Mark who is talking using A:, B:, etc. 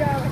A: ago.